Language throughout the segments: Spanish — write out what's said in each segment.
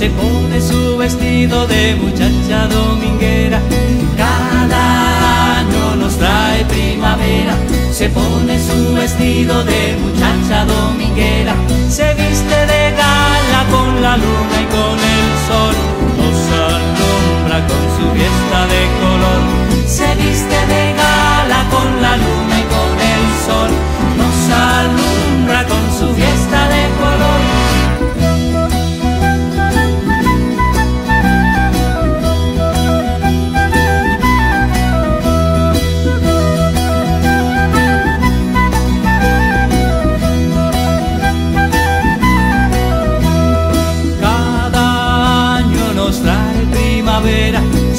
se pone su vestido de muchacha dominguera. Cada año nos trae primavera, se pone su vestido de muchacha dominguera. Se viste de gala con la luna y con el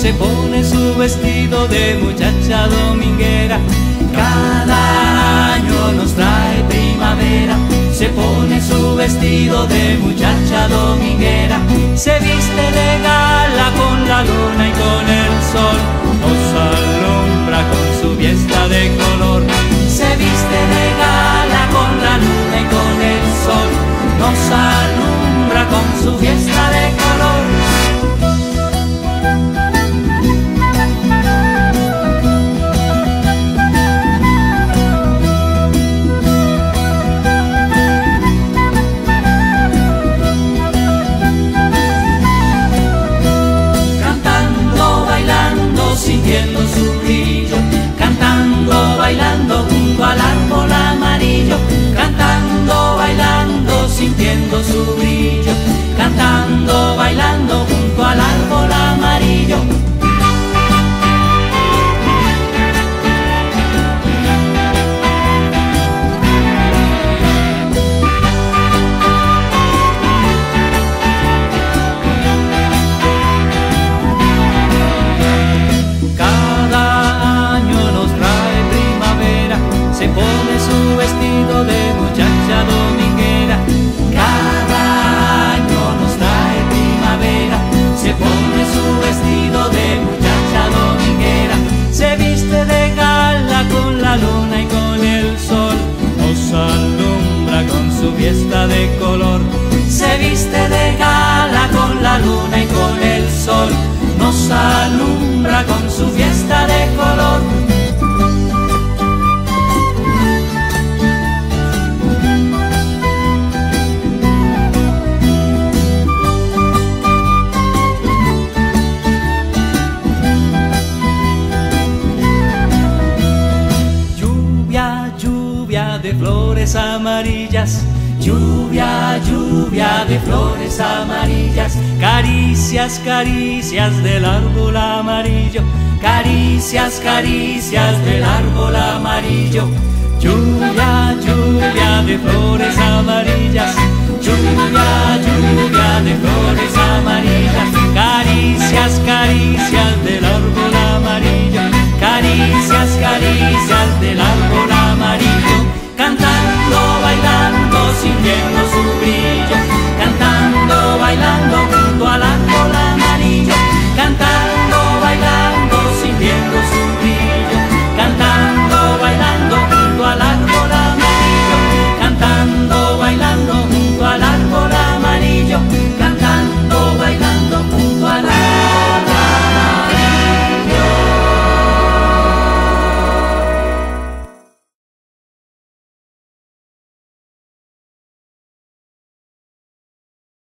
se pone su vestido de muchacha dominguera. Cada amarillas. Lluvia, lluvia de flores amarillas, caricias, caricias del árbol amarillo, caricias, caricias del árbol amarillo. Lluvia, lluvia de flores amarillas, lluvia, lluvia de flores